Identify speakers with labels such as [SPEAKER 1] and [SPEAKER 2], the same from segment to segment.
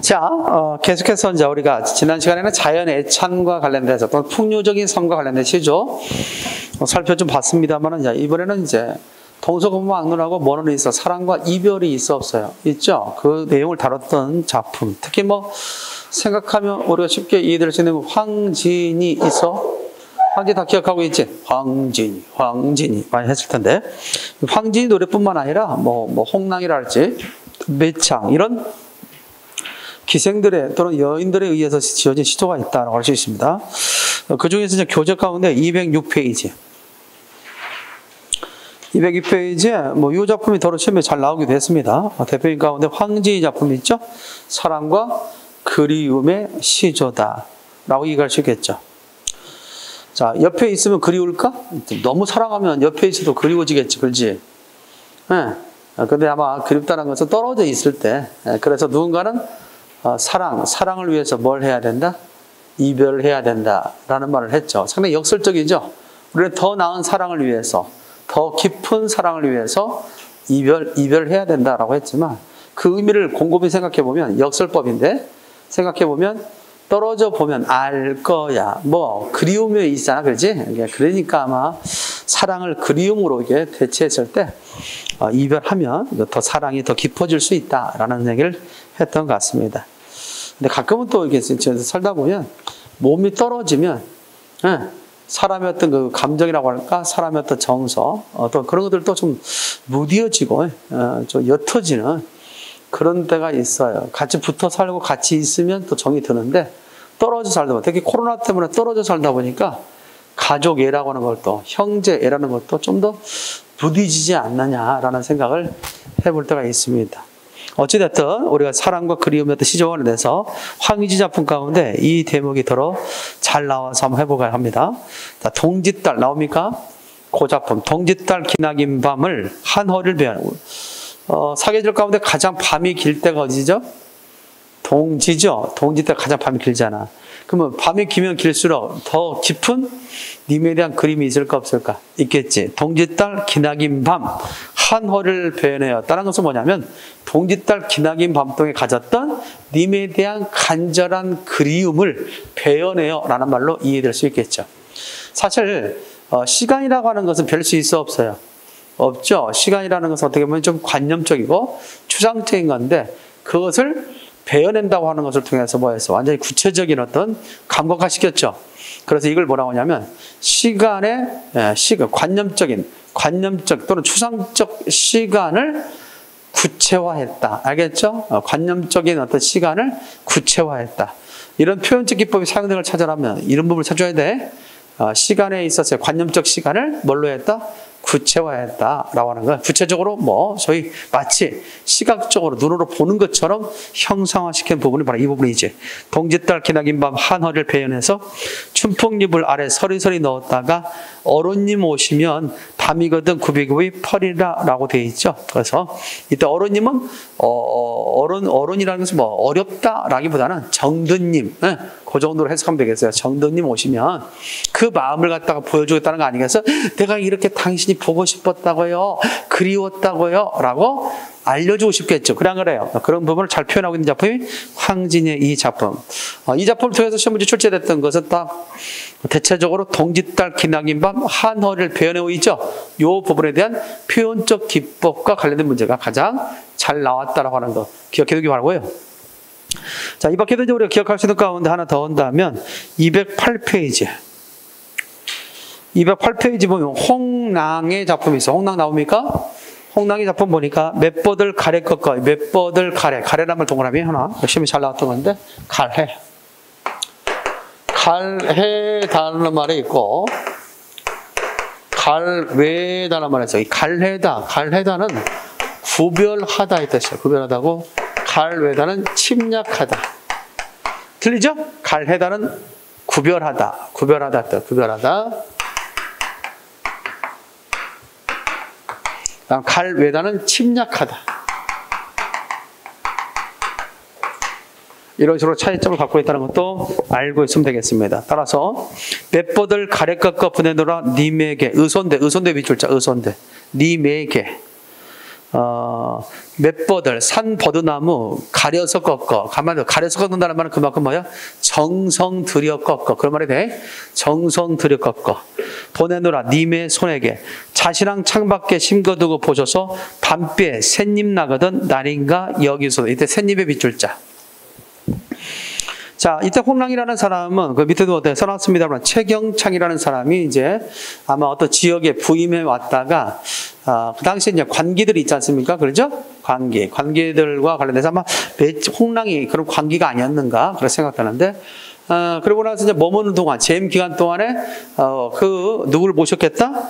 [SPEAKER 1] 자, 어, 계속해서 이제 우리가 지난 시간에는 자연 애찬과 관련돼서 또 풍요적인 삶과 관련된 시죠. 어, 살펴 좀 봤습니다만 이제 이번에는 이제 동서고무 막론하고 뭐는 있어 사랑과 이별이 있어 없어요. 있죠. 그 내용을 다뤘던 작품. 특히 뭐 생각하면 우리가 쉽게 이해될 수 있는 황진이 있어. 황진 다 기억하고 있지? 황진이, 황진이 많이 했을 텐데 황진이 노래뿐만 아니라 뭐, 뭐 홍랑이랄지 매창 이런 기생들의 또는 여인들에 의해서 지어진 시조가 있다고 할 수 있습니다. 그 중에서 교재 가운데 206페이지. 202페이지에 뭐 이 작품이 더러 시험에 잘 나오기도 했습니다. 대표님 가운데 황지희 작품이 있죠? 사랑과 그리움의 시조다. 라고 얘기할 수 있겠죠. 자, 옆에 있으면 그리울까? 너무 사랑하면 옆에 있어도 그리워지겠지, 그렇지? 예. 근데 아마 그립다는 것은 떨어져 있을 때, 예, 그래서 누군가는 어, 사랑, 사랑을 위해서 뭘 해야 된다? 이별을 해야 된다라는 말을 했죠. 상당히 역설적이죠. 우리는 더 나은 사랑을 위해서, 더 깊은 사랑을 위해서 이별, 이별해야 된다라고 했지만 그 의미를 곰곰이 생각해 보면 역설법인데 생각해 보면 떨어져 보면 알 거야. 뭐 그리움이 있잖아, 그렇지? 그러니까 아마 사랑을 그리움으로 이게 대체했을 때 어, 이별하면 더 사랑이 더 깊어질 수 있다라는 얘기를 했던 것 같습니다. 근데 가끔은 또 이렇게 살다 보면 몸이 떨어지면 예, 사람의 어떤 그 감정이라고 할까, 사람의 어떤 정서, 어떤 그런 것들도 좀 무뎌지고 어, 좀 옅어지는 그런 때가 있어요. 같이 붙어 살고 같이 있으면 또 정이 드는데 떨어져 살다 보면 특히 코로나 때문에 떨어져 살다 보니까 가족 애라고 하는 것도 형제 애라는 것도 좀 더 부딪히지 않느냐라는 생각을 해볼 때가 있습니다. 어찌됐든 우리가 사랑과 그리움의 어떤 시조에 대해서 황희지 작품 가운데 이 대목이 더러 잘 나와서 한번 해보가 합니다. 자, 동짓달 나옵니까? 그 작품 동짓달 기나긴 밤을 한 허리를 배하고 어, 사계절 가운데 가장 밤이 길 때가 어디죠? 동지죠. 동지 때 가장 밤이 길잖아. 그러면 밤이 길면 길수록 더 깊은 님에 대한 그림이 있을까 없을까? 있겠지. 동짓달 기나긴 밤 한호를 표현해요. 다른 것은 뭐냐면 동짓달 기나긴 밤동에 가졌던 님에 대한 간절한 그리움을 표현해요. 라는 말로 이해될 수 있겠죠. 사실 어, 시간이라고 하는 것은 별 수 있어 없어요. 없죠. 시간이라는 것은 어떻게 보면 좀 관념적이고 추상적인 건데 그것을 배워낸다고 하는 것을 통해서 뭐 해서 완전히 구체적인 어떤 감각화 시켰죠. 그래서 이걸 뭐라고 하냐면 시간의 예, 시간 관념적인 관념적 또는 추상적 시간을 구체화했다. 알겠죠? 어, 관념적인 어떤 시간을 구체화했다. 이런 표현적 기법이 사용된 걸 찾아라면 이런 부분을 찾아야 돼. 어, 시간에 있어서 관념적 시간을 뭘로 했다? 구체화했다라고 하는 건 구체적으로 뭐 소위 마치 시각적으로 눈으로 보는 것처럼 형상화시킨 부분이 바로 이 부분이지. 동짓달 기나긴 밤 한허를 배연해서 춘풍잎을 아래 서리서리 넣었다가 어른님 오시면 밤이거든 구비구비 펄이라라고 되어 있죠. 그래서 이때 어른님은 어, 어른 어른이라는 것은 뭐 어렵다라기보다는 정든님 네? 그 정도로 해석하면 되겠어요. 정든님 오시면 그 마음을 갖다가 보여주겠다는 거 아니겠어? 내가 이렇게 당신이 보고 싶었다고요, 그리웠다고요, 라고 알려주고 싶겠죠. 안 그래요? 그런 부분을 잘 표현하고 있는 작품이 황진의 이 작품. 어, 이 작품을 통해서 시험 문제 출제됐던 것은 딱 대체적으로 동짓달 기나긴 밤 한허를 표현하고 있죠. 이 부분에 대한 표현적 기법과 관련된 문제가 가장 잘 나왔다라고 하는 거 기억해 두기 바라고요. 자, 이 밖에도 이제 우리가 기억할 수 있는 가운데 하나 더 온다면 208페이지. 208페이지 보면 홍랑의 작품이 있어. 홍랑 나옵니까? 홍랑의 작품 보니까 맷버들 가래 꺾어. 맷버들 가래. 가래란 말 동그라미 하나. 열심히 잘 나왔던 건데 갈해. 갈해다는 말이 있고 갈외다는 말이 있어. 이 갈해다. 갈해다는 구별하다 이 뜻이야. 구별하다고 갈외다는 침략하다. 틀리죠? 갈해다는 구별하다. 구별하다 뜻. 구별하다. 갈외다는 침략하다. 이런 식으로 차이점을 갖고 있다는 것도 알고 있으면 되겠습니다. 따라서 맷버들 가래 꺾어 보내노라 님에게 의손대 의손대 밑줄자 의손대 님에게 어, 맷버들, 산 버드나무 가려서 꺾어. 가만히 가려서 꺾는다는 말은 그만큼 뭐야? 정성 들여 꺾어. 그런 말이 돼? 정성 들여 꺾어. 보내노라 님의 손에게 자신랑 창밖에 심거두고 보셔서 밤비에 샌잎 나거든 날인가 여기서 이때 샌잎의 빗줄 자. 자, 이때 홍랑이라는 사람은 그 밑에도 어때 써놨습니다만 최경창이라는 사람이 이제 아마 어떤 지역에 부임해 왔다가 아, 그 당시에 이제 관계들이 있지 않습니까? 그러죠? 관계, 관계들과 관련해서 아마 홍랑이 그런 관계가 아니었는가 그런 생각하는데 어, 그러고 나서 이제 머무는 동안 재임 기간 동안에 어, 그 누구를 모셨겠다?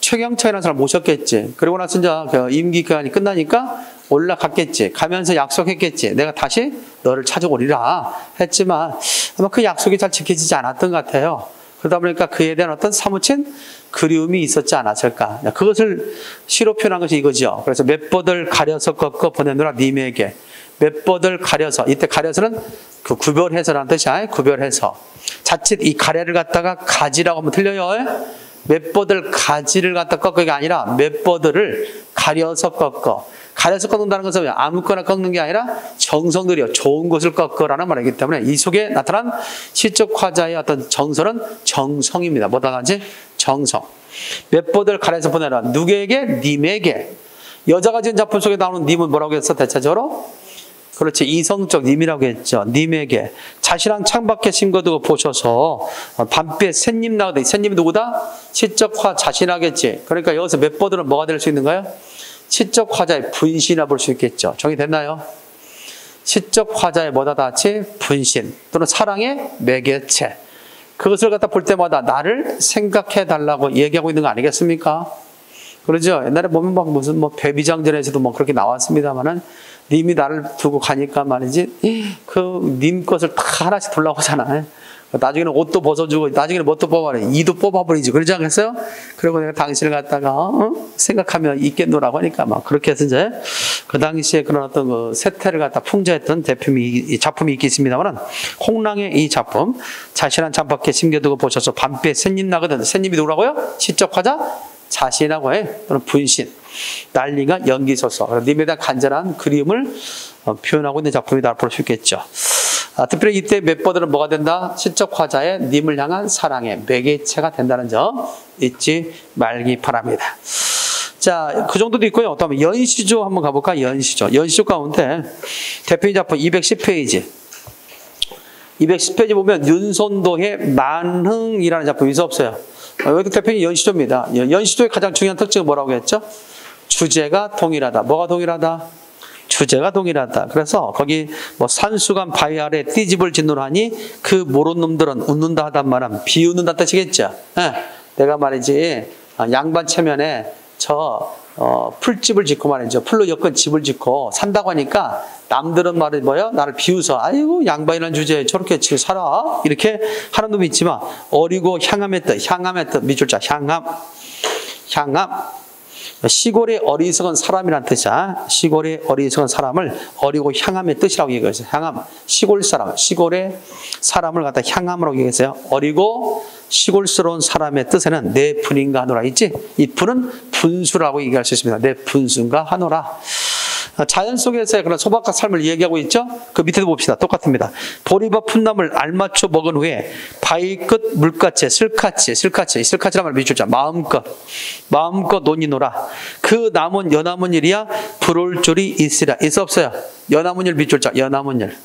[SPEAKER 1] 최경창이라는 사람 모셨겠지. 그리고 나서 이제 그 임기 기간이 끝나니까 올라갔겠지. 가면서 약속했겠지. 내가 다시 너를 찾아오리라 했지만 아마 그 약속이 잘 지켜지지 않았던 것 같아요. 그러다 보니까 그에 대한 어떤 사무친 그리움이 있었지 않았을까. 그것을 시로 표현한 것이 이거죠. 그래서 몇 번을 가려서 꺾어 보내느라 님에게 몇 번을 가려서 이때 가려서는 그 구별해서라는 뜻이 아니에요. 구별해서 자칫 이 가래를 갖다가 가지라고 하면 틀려요. 몇 번을 가지를 갖다 꺾어가 아니라 몇 번을 가려서 꺾어. 가려서 꺾는다는 것은 아무거나 꺾는 게 아니라 정성 들여 좋은 것을 꺾어라는 말이기 때문에 이 속에 나타난 시적 화자의 어떤 정서는 정성입니다. 뭐다 간지 정성. 몇 번을 가려서 보내라. 누구에게? 님에게. 여자가 지은 작품 속에 나오는 님은 뭐라고 했어? 대체적으로? 그렇지. 이성적 님이라고 했죠. 님에게. 자신랑 창밖에 심거두고 보셔서 밤비에 샌님 나오다. 샌님이 누구다? 시적화 자신하겠지. 그러니까 여기서 몇 번들은 뭐가 될 수 있는가요? 시적 화자의 분신이라 볼 수 있겠죠. 정리됐나요? 시적 화자의 뭐다 같이 분신 또는 사랑의 매개체. 그것을 갖다 볼 때마다 나를 생각해 달라고 얘기하고 있는 거 아니겠습니까? 그러죠. 옛날에 보면 막 무슨 뭐 배비장전에서도 뭐 그렇게 나왔습니다만은 님이 나를 두고 가니까 말이지 그 님 것을 다 하나씩 돌라오잖아요. 나중에는 옷도 벗어주고 나중에는 뭣도 뽑아내 이도 뽑아버리지 그러지 않겠어요? 그리고 내가 당신을 갖다가 어? 생각하면 있겠노라고 하니까 막 그렇게 해서 이제 그 당시에 그런 어떤 그 세태를 갖다 풍자했던 대품이 작품이 있겠습니다만은 홍랑의 이 작품 자신한 잠밖에 심겨두고 보셔서 밤비에 샌잎 나거든 샌잎이 누구라고요? 시적 화자 자신하고 해 또는 분신 난리가 연기소서 님에 대한 간절한 그림을 어, 표현하고 있는 작품이다 볼 수 있겠죠. 아, 특별히 이때 멤버들은 뭐가 된다? 시적 화자의 님을 향한 사랑의 매개체가 된다는 점 잊지 말기 바랍니다. 자, 그 정도도 있고요. 어떤 연시조 한번 가볼까? 연시조. 연시조 가운데 대표인 작품 210페이지. 210페이지 보면 윤손도의 만흥이라는 작품이 있어 없어요. 어, 여기도 대표인 연시조입니다. 연시조의 가장 중요한 특징은 뭐라고 했죠? 주제가 동일하다. 뭐가 동일하다? 주제가 동일하다. 그래서 거기 뭐 산수간 바위 아래 띠집을 짓노라니 그 모르는 놈들은 웃는다 하단 말은 비웃는다 뜻이겠죠. 네. 내가 말이지 아, 양반 체면에 저 어, 풀집을 짓고 말이죠. 풀로 엮은 집을 짓고 산다고 하니까 남들은 말이 뭐야? 나를 비웃어. 아이고 양반이라는 주제에 저렇게 지금 살아? 이렇게 하는 놈이 있지만 어리고 향함의 뜻 밑줄 자 향함, 향함 시골의 어리석은 사람이란 뜻이야. 시골의 어리석은 사람을 어리고 향함의 뜻이라고 얘기했어요. 향함. 시골 사람. 시골의 사람을 갖다 향함으로 얘기했어요. 어리고 시골스러운 사람의 뜻에는 내 분인가 하노라 있지? 이 분은 분수라고 얘기할 수 있습니다. 내 분수인가 하노라. 자연 속에서의 그런 소박한 삶을 얘기하고 있죠? 그 밑에도 봅시다. 똑같습니다. 보리바 풋나물 알맞춰 먹은 후에 바위 끝 물가채, 슬카채, 슬카채, 슬카채란 말을 미주자 마음껏, 마음껏 논이노라. 그 남은 연남은 일이야 불올 줄이 있으라. 있어 없어요? 연남은 일 밑줄자, 연남은 일.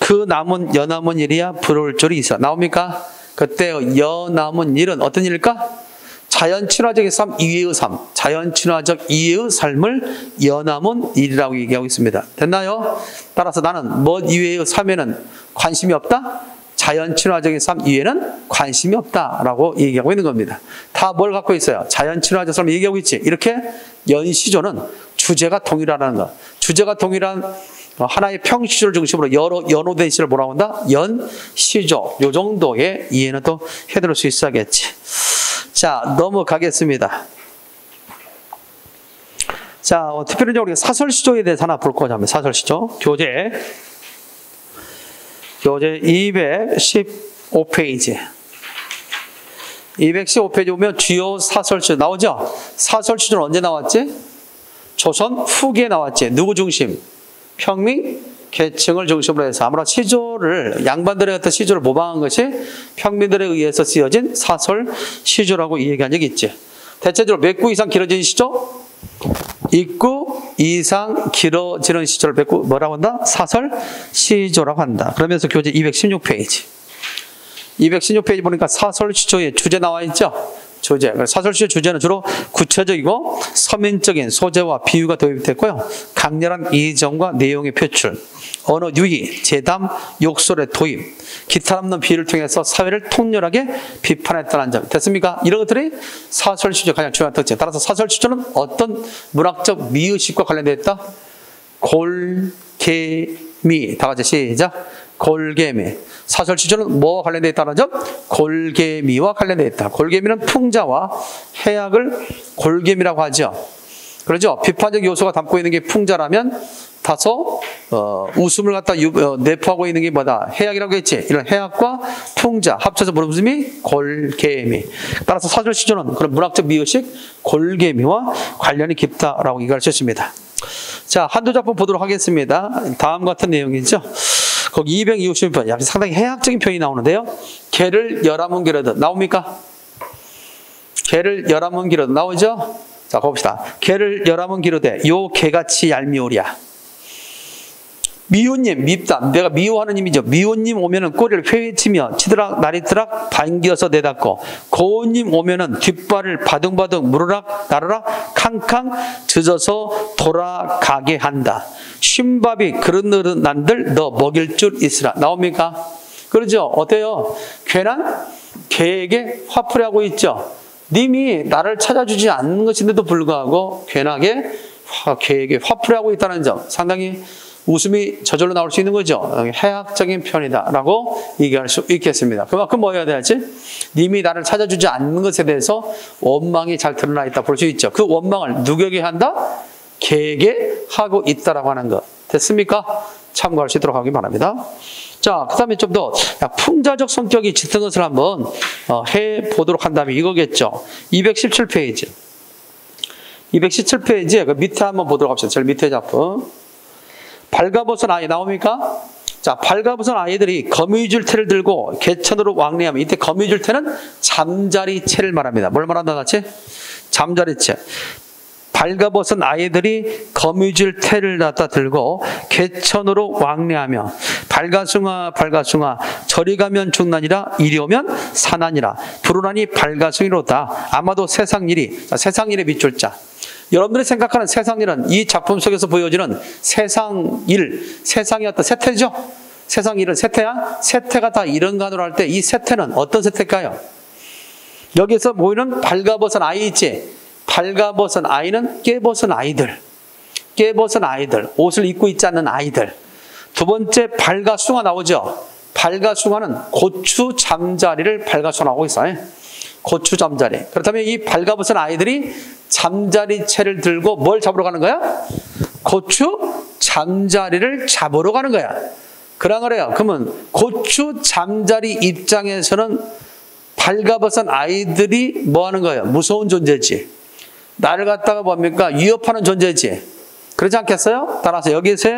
[SPEAKER 1] 그 남은 연남은 일이야 불올 줄이 있어. 나옵니까? 그때 연남은 일은 어떤 일일까? 자연 친화적인 삶 이외의 삶, 자연 친화적 이외의 삶을 연함은 일이라고 얘기하고 있습니다. 됐나요? 따라서 나는 뭐 이외의 삶에는 관심이 없다? 자연 친화적인 삶 이외에는 관심이 없다라고 얘기하고 있는 겁니다. 다 뭘 갖고 있어요? 자연 친화적 삶을 얘기하고 있지. 이렇게 연시조는 주제가 동일하다는 것. 주제가 동일한 하나의 평시조를 중심으로 여러 연호된 시를 뭐라고 한다? 연시조. 요 정도의 이해는 또 해드릴 수 있어야겠지. 자, 넘어가겠습니다. 자, 어, 특별히 우리가 사설시조에 대해서 하나 볼 거냐면 사설시조 교재 교재 215페이지 215페이지 보면 주요 사설시조 나오죠? 사설시조는 언제 나왔지? 조선 후기에 나왔지. 누구 중심? 평민 계층을 중심으로 해서 아무나 시조를 양반들의 어떤 시조를 모방한 것이 평민들에 의해서 쓰여진 사설 시조라고 얘기한 적이 있지. 대체적으로 몇 구 이상 길어진 시조? 입구 이상 길어지는 시조를 몇구 뭐라고 한다? 사설 시조라고 한다. 그러면서 교재 216페이지. 216페이지 보니까 사설 시조의 주제 나와 있죠? 주제. 사설시의 주제는 주로 구체적이고 서민적인 소재와 비유가 도입됐고요. 강렬한 이정과 내용의 표출, 언어 유희, 재담, 욕설의 도입, 기타 남는 비유를 통해서 사회를 통렬하게 비판했다는 점. 됐습니까? 이런 것들이 사설시조의 가장 중요한 특징. 따라서 사설시조는 어떤 문학적 미의식과 관련되어 있다? 골 개 미. 다 같이 시작. 골개미. 사설 시조는 뭐와 관련되어 있다는 점? 골개미와 관련되어 있다. 골개미는 풍자와 해악을 골개미라고 하죠. 그러죠? 비판적 요소가 담고 있는 게 풍자라면 다소 어, 웃음을 갖다 유, 어, 내포하고 있는 게 뭐다? 해악이라고 했지. 이런 해악과 풍자 합쳐서 무슨 의미? 골개미. 따라서 사설 시조는 그런 문학적 미의식 골개미와 관련이 깊다라고 얘기할 수 있습니다. 자, 한두 작품 보도록 하겠습니다. 다음 같은 내용이죠. 거기 220편, 약 상당히 해학적인 표현이 나오는데요. 개를 열한문 기르듯 나옵니까? 개를 열한문 기르듯 나오죠? 자, 봅시다. 개를 열한문 기르되 요 개같이 얄미우랴. 미호님, 밉다. 내가 미워하는 님이죠. 미호님 오면은 꼬리를 회치며 치드락 나리드락 반기어서 내닫고 고우님 오면은 뒷발을 바둥바둥 무르락 나르락 캉캉 젖어서 돌아가게 한다. 쉰밥이 그릇느릇 난들 너 먹일 줄 있으라. 나옵니까? 그러죠? 어때요? 괜한 개에게 화풀이 하고 있죠. 님이 나를 찾아주지 않는 것인데도 불구하고 괜하게 개에게 화풀이 하고 있다는 점 상당히 웃음이 저절로 나올 수 있는 거죠. 해학적인 편이다라고 얘기할 수 있겠습니다. 그만큼 뭐 해야 되지? 님이 나를 찾아주지 않는 것에 대해서 원망이 잘 드러나 있다 볼 수 있죠. 그 원망을 누구에게 한다? 개에게 하고 있다라고 하는 것. 됐습니까? 참고할 수 있도록 하기 바랍니다. 자, 그 다음에 좀 더 풍자적 성격이 짙은 것을 한번 어, 해 보도록 한다면 이거겠죠. 217페이지. 217페이지에 그 밑에 한번 보도록 합시다. 제일 밑에 작품. 발가벗은 아이 나옵니까? 자, 발가벗은 아이들이 거미줄 태를 들고 개천으로 왕래하면 이때 거미줄 태는 잠자리 채를 말합니다. 뭘 말한다 같이? 잠자리 채. 발가벗은 아이들이 거미줄 태를 갖다 들고 개천으로 왕래하며 발가숭아 발가숭아 저리 가면 죽나니라 이리 오면 사나니라 불운하니 발가숭이로다 아마도 세상 일이 세상 일에 밑줄 자 여러분들이 생각하는 세상 일은 이 작품 속에서 보여지는 세상 일, 세상의 어떤 세태죠? 세상 일은 세태야? 세태가 다 이런 간으로 할 때 이 세태는 어떤 세태일까요? 여기서 보이는 발가벗은 아이 있지? 발가벗은 아이는 깨벗은 아이들. 깨벗은 아이들. 옷을 입고 있지 않는 아이들. 두 번째 발가숭아 나오죠? 발가숭아는 고추 잠자리를 발가숭아하고 있어요. 고추 잠자리. 그렇다면 이 발가벗은 아이들이 잠자리 채를 들고 뭘 잡으러 가는 거야? 고추 잠자리를 잡으러 가는 거야. 그런 거래요. 그러면 고추 잠자리 입장에서는 발가벗은 아이들이 뭐 하는 거예요? 무서운 존재지. 나를 갖다가 뭡니까? 위협하는 존재지. 그렇지 않겠어요? 따라서 여기서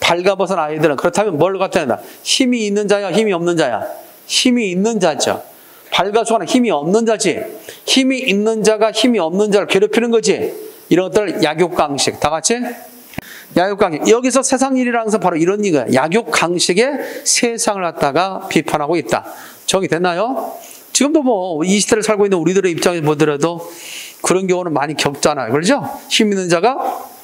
[SPEAKER 1] 발가벗은 아이들은 그렇다면 뭘 갖다 낸다? 힘이 있는 자야, 힘이 없는 자야? 힘이 있는 자죠. 발가수하는 힘이 없는 자지. 힘이 있는 자가 힘이 없는 자를 괴롭히는 거지. 이런 것들 약육강식. 다 같이? 약육강식. 여기서 세상 일이라는 것은 바로 이런 얘기야. 약육강식의 세상을 갖다가 비판하고 있다. 정리됐나요? 지금도 뭐 이 시대를 살고 있는 우리들의 입장에서 보더라도 그런 경우는 많이 겪잖아요. 그렇죠? 힘 있는 자가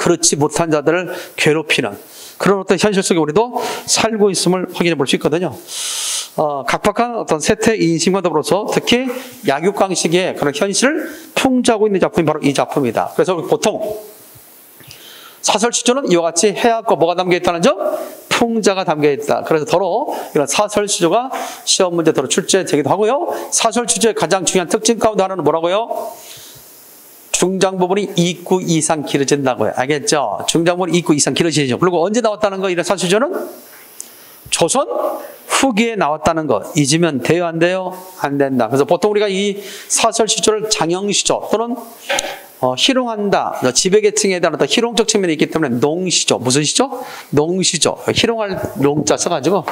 [SPEAKER 1] 그렇지 못한 자들을 괴롭히는 그런 어떤 현실 속에 우리도 살고 있음을 확인해 볼 수 있거든요. 어, 각박한 어떤 세태 인식과 더불어서 특히 약육강식의 그런 현실을 풍자하고 있는 작품이 바로 이 작품이다. 그래서 보통 사설 시조는 이와 같이 해악과 뭐가 담겨 있다는 점? 풍자가 담겨 있다. 그래서 더러 이런 사설 시조가 시험 문제 더러 출제되기도 하고요. 사설 시조의 가장 중요한 특징 가운데 하나는 뭐라고요? 중장 부분이 2구 이상 길어진다고요. 알겠죠? 중장 부분이 2구 이상 길어지죠. 그리고 언제 나왔다는 거 이런 사설 시조는? 조선 후기에 나왔다는 것 잊으면 돼요 안 돼요? 안 된다. 그래서 보통 우리가 이 사설 시조를 장형 시조 또는 어, 희롱한다. 어, 지배계층에 대한 어떤 희롱적 측면이 있기 때문에 농시죠. 무슨 시죠? 농시조. 희롱할 농자 써가지고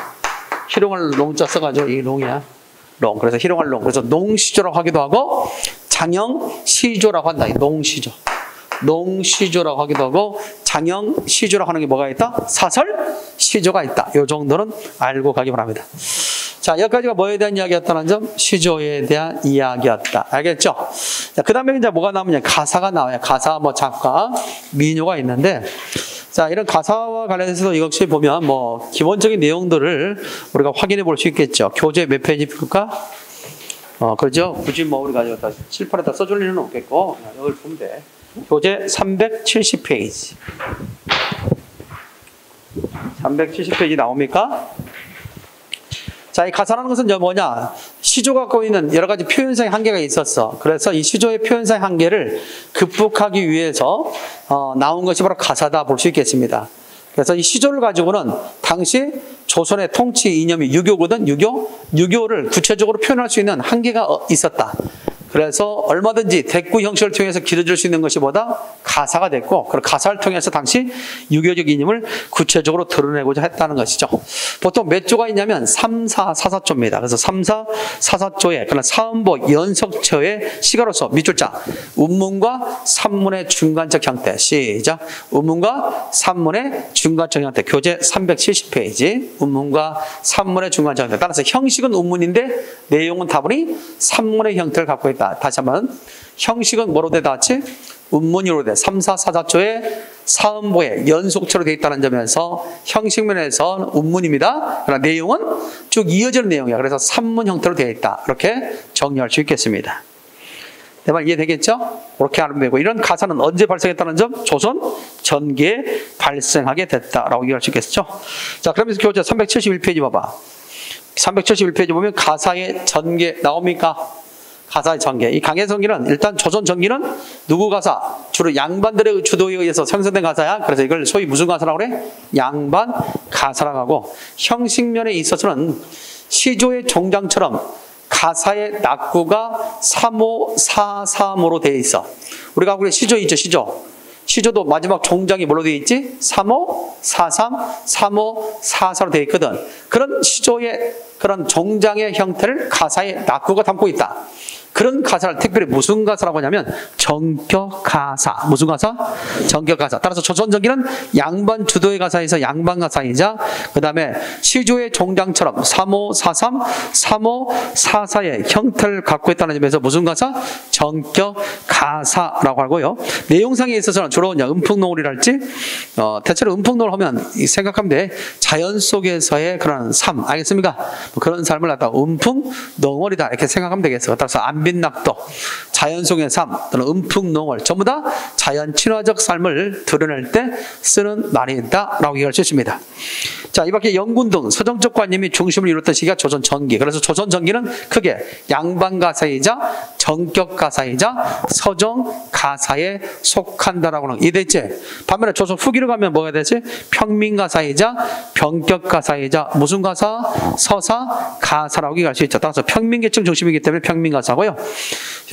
[SPEAKER 1] 희롱할 농자 써가지고 이 농이야. 롱. 그래서 희롱할 롱. 그래서 농시조라고 하기도 하고 장형 시조라고 한다. 이 농시조. 농시조라고 하기도 하고 장형 시조라고 하는 게 뭐가 있다? 사설 시조가 있다. 이 정도는 알고 가기 바랍니다. 자, 여기까지가 뭐에 대한 이야기였다는 점? 시조에 대한 이야기였다. 알겠죠? 자, 그 다음에 이제 뭐가 나오냐? 가사가 나와요. 가사, 뭐 작가, 민요가 있는데, 자, 이런 가사와 관련해서도 이것이 보면 뭐 기본적인 내용들을 우리가 확인해 볼 수 있겠죠. 교재 몇 페이지 풀까? 어, 그렇죠. 굳이 뭐 우리가 여기다 칠판에다 써줄 일은 없겠고, 이걸 보면 돼. 교재 370페이지. 370페이지 나옵니까? 자, 이 가사라는 것은 뭐냐? 시조가 갖고 있는 여러 가지 표현상의 한계가 있었어. 그래서 이 시조의 표현상의 한계를 극복하기 위해서 어, 나온 것이 바로 가사다 볼 수 있겠습니다. 그래서 이 시조를 가지고는 당시 조선의 통치 이념이 유교거든, 유교. 유교를 구체적으로 표현할 수 있는 한계가 어, 있었다. 그래서 얼마든지 대구 형식을 통해서 길어질 수 있는 것이 보다 가사가 됐고, 그 가사를 통해서 당시 유교적 이념을 구체적으로 드러내고자 했다는 것이죠. 보통 몇 조가 있냐면 3, 4, 4, 4조입니다. 그래서 3, 4, 4, 4조에, 그러나 사음보 연석처의 시가로서 밑줄자, 운문과 산문의 중간적 형태. 시작. 운문과 산문의 중간적 형태. 교재 370페이지. 운문과 산문의 중간적 형태. 따라서 형식은 운문인데 내용은 다분히 산문의 형태를 갖고 있다. 다시 한번 형식은 뭐로 돼 닿았지? 운문이로 돼. 3, 4, 4, 4조의 사음보에 연속체로 되어 있다는 점에서 형식면에서 운문입니다. 그러나 내용은 쭉 이어지는 내용이야. 그래서 산문 형태로 되어 있다. 이렇게 정리할 수 있겠습니다. 내말 이해되겠죠? 그렇게 하면 되고 이런 가사는 언제 발생했다는 점? 조선 전기에 발생하게 됐다라고 이해할 수 있겠죠? 자, 그러면서 교재 371페이지 봐봐. 371페이지 보면 가사의 전개 나옵니까? 가사의 전개. 이 강의 전개는 일단 조선 전기는 누구 가사? 주로 양반들의 주도에 의해서 생성된 가사야. 그래서 이걸 소위 무슨 가사라고 그래? 양반 가사라고 하고 형식면에 있어서는 시조의 종장처럼 가사의 낙구가 3543으로 되어 있어. 우리가 우리 시조 있죠, 시조. 시조도 마지막 종장이 뭘로 되어 있지? 3543, 3544로 되어 있거든. 그런 시조의 그런 종장의 형태를 가사의 낙구가 담고 있다. 그런 가사를 특별히 무슨 가사라고 하냐면 정격 가사. 무슨 가사? 정격 가사. 따라서 조선 전기는 양반 주도의 가사에서 양반 가사이자 그다음에 시조의 종장처럼 3543, 3544의 형태를 갖고 있다는 점에서 무슨 가사? 정격 가사라고 하고요. 내용상에 있어서는 주로 그냥 음풍농을이랄지 어, 대체로 음풍농을 하면 생각하면 돼. 자연 속에서의 그런 삶 알겠습니까? 뭐 그런 삶을 갖다 음풍 농월이다 이렇게 생각하면 되겠어. 따라서 안빈 낙도, 자연 속의 삶 또는 음풍농월 전부 다 자연 친화적 삶을 드러낼 때 쓰는 말이다라고 얘기할 수 있습니다. 자, 이 밖에 영군 등 서정적 관념이 중심을 이뤘던 시기가 조선 전기. 그래서 조선 전기는 크게 양반 가사이자 정격 가사이자 서정 가사에 속한다라고 하는 이대째. 반면에 조선 후기로 가면 뭐가 되지? 평민 가사이자 병격 가사이자 무슨 가사? 서사 가사라고 얘기할 수 있죠. 따라서 평민 계층 중심이기 때문에 평민 가사고요.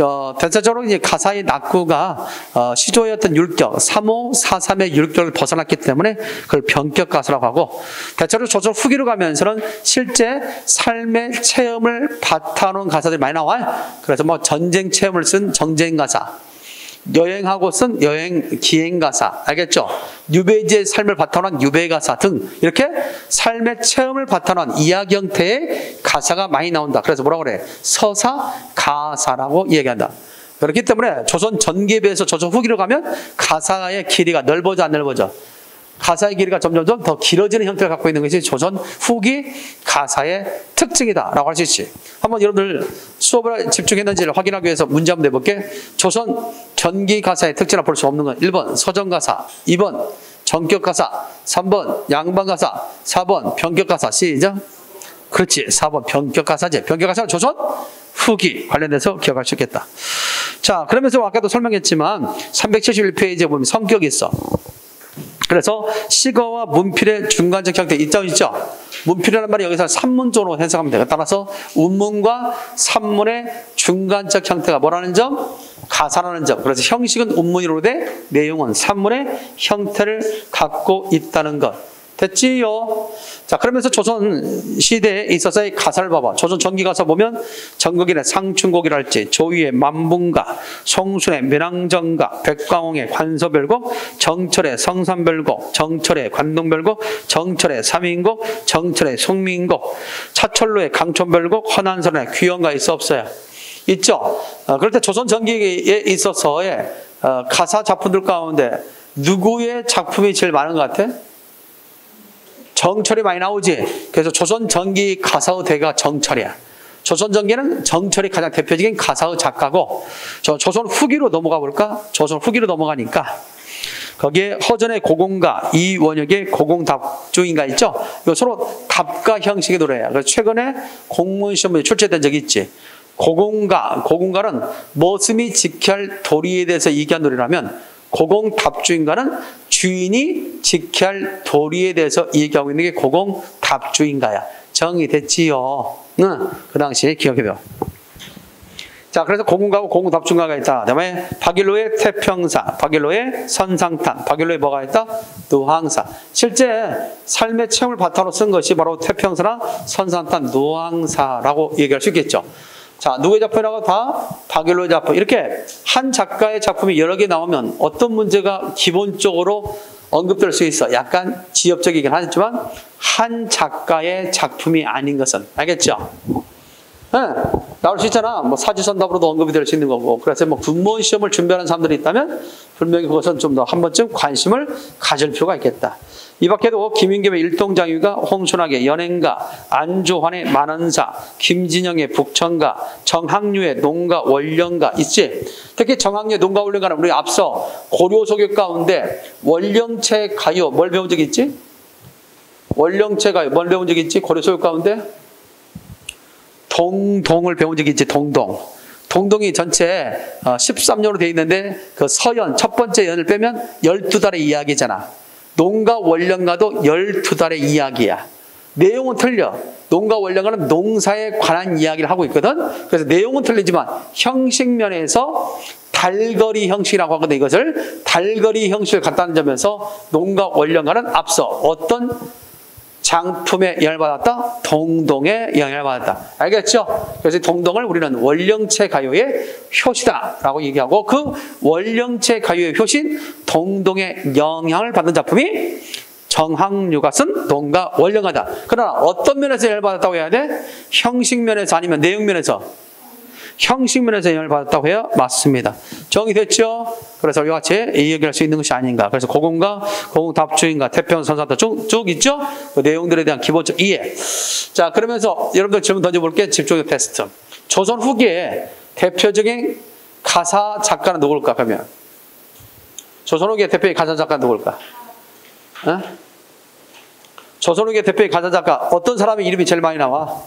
[SPEAKER 1] 어, 대체적으로 이제 가사의 낙구가 어, 어떤 율격, 3호, 4, 3의 율격을 벗어났기 때문에 그걸 병격 가사라고 하고 대체로 조선 후기로 가면서는 실제 삶의 체험을 바탕으로 가사들이 많이 나와요. 그래서 뭐 전쟁 체험을 쓴 정쟁 가사, 여행하고 쓴 여행 기행 가사 알겠죠? 유배지의 삶을 바탕으로 한 유배 가사 등 이렇게 삶의 체험을 바탕으로 한 이야기 형태의 가사가 많이 나온다. 그래서 뭐라 그래? 서사 가사라고 얘기한다. 그렇기 때문에 조선 전기에 비해서 조선 후기로 가면 가사의 길이가 넓어져 안 넓어져? 가사의 길이가 점점점 더 길어지는 형태를 갖고 있는 것이 조선 후기 가사의 특징이다라고 할 수 있지. 한번 여러분들 수업을 집중했는지를 확인하기 위해서 문제 한번 내볼게. 조선 전기 가사의 특징을 볼 수 없는 건 1번 서정 가사, 2번 정격 가사, 3번 양반 가사, 4번 변격 가사. 시작. 그렇지. 4번 변격 가사지. 변격 가사는 조선 후기 관련해서 기억할 수 있겠다. 자, 그러면서 아까도 설명했지만 371페이지에 보면 성격이 있어. 그래서 시거와 문필의 중간적 형태 있죠. 문필이라는 말이 여기서 산문조로 해석하면 돼요. 따라서 운문과 산문의 중간적 형태가 뭐라는 점? 가사라는 점. 그래서 형식은 운문이로 돼 내용은 산문의 형태를 갖고 있다는 것. 됐지요? 자, 그러면서 조선 시대에 있어서의 가사를 봐봐. 조선 전기 가사 보면 전국인의 상춘곡이랄지, 조위의 만bun가, 송순의 면왕정가, 백광홍의 관서별곡, 정철의 성산별곡, 정철의 관동별곡, 정철의 삼인곡, 정철의 송민곡, 차철로의 강촌별곡, 허난선의 귀영가 있어 없어요? 있죠? 어, 그럴 때 조선 전기에 있어서의 어, 가사 작품들 가운데 누구의 작품이 제일 많은 것 같아? 정철이 많이 나오지. 그래서 조선 전기 가사의 대가 정철이야. 조선 전기는 정철이 가장 대표적인 가사의 작가고 저 조선 후기로 넘어가 볼까? 조선 후기로 넘어가니까 거기에 허전의 고공가 이원혁의 고공답주인가 있죠? 이거 서로 답가 형식의 노래야. 그래서 최근에 공무원 시험에 출제된 적이 있지. 고공가, 고공가는 머슴이 할 도리에 대해서 얘기한 노래라면 고공답주인가는 주인이 지켜야 할 도리에 대해서 얘기하고 있는 게 고공답주인가야. 정의됐지요. 응, 그 당시에 기억해둬. 자, 그래서 고공가고 고공답중가가 있다. 그 다음에 박일로의 태평사, 박일로의 선상탄, 박일로의 뭐가 있다? 노항사. 실제 삶의 체험을 바탕으로 쓴 것이 바로 태평사나 선상탄, 노항사라고 얘기할 수 있겠죠. 자, 누구의 작품이라고 다 박일로의 작품. 이렇게 한 작가의 작품이 여러 개 나오면 어떤 문제가 기본적으로 언급될 수 있어. 약간 지엽적이긴 하지만 한 작가의 작품이 아닌 것은 알겠죠? 네, 나올 수 있잖아. 뭐 사지선답으로도 언급이 될 수 있는 거고. 그래서 뭐 군무원 시험을 준비하는 사람들이 있다면 분명히 그것은 좀 더 한 번쯤 관심을 가질 필요가 있겠다. 이 밖에도 김인겸의 일동장유가 홍순학의 연행가, 안조환의 만원사, 김진영의 북천가, 정학류의 농가 원령가 있지? 특히 정학류의 농가 원령가는 우리 앞서 고려 소교 가운데 원령체 가요 뭘 배운 적 있지? 원령체 가요 뭘 배운 적 있지? 고려 소교 가운데 동동을 배운 적이 있지 동동. 동동이 전체 13년으로 되어 있는데 그 서연 첫 번째 연을 빼면 12달의 이야기잖아. 농가 원령가도 12달의 이야기야. 내용은 틀려. 농가 원령가는 농사에 관한 이야기를 하고 있거든. 그래서 내용은 틀리지만 형식 면에서 달거리 형식이라고 하거든. 이것을 달거리 형식을 갖다는 점에서 농가 원령가는 앞서 어떤 장품에 영향을 받았다? 동동에 영향을 받았다. 알겠죠? 그래서 동동을 우리는 원령체 가요의 효시다라고 얘기하고 그 원령체 가요의 효신 동동의 영향을 받는 작품이 정학류가 쓴 동가 원령하다. 그러나 어떤 면에서 영향을 받았다고 해야 돼? 형식 면에서 아니면 내용 면에서 형식면에서 영향을 받았다고 해요? 맞습니다. 정의됐죠? 그래서 우리와 같이 얘기할 수 있는 것이 아닌가. 그래서 고공과 고공답주인과 태평선사도 쭉, 쭉 있죠? 그 내용들에 대한 기본적 이해. 자, 그러면서 여러분들 질문 던져볼게. 집중의 테스트. 조선 후기에 대표적인 가사 작가는 누굴까, 그러면? 조선 후기의 대표의 가사 작가는 누굴까? 어? 조선 후기의 대표의 가사 작가, 어떤 사람의 이름이 제일 많이 나와?